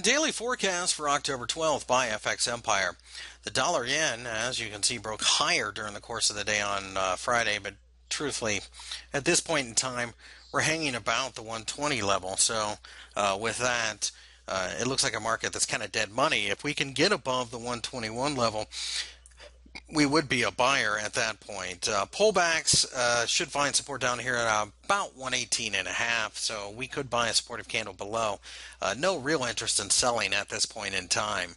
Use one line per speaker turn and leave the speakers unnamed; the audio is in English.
daily forecast for October 12th by FX Empire. The dollar yen, as you can see, broke higher during the course of the day on uh, Friday, but truthfully, at this point in time, we're hanging about the 120 level. So, uh, with that, uh, it looks like a market that's kind of dead money. If we can get above the 121 level, we would be a buyer at that point. Uh, pullbacks uh, should find support down here at about 118 and a half, so we could buy a supportive candle below. Uh, no real interest in selling at this point in time.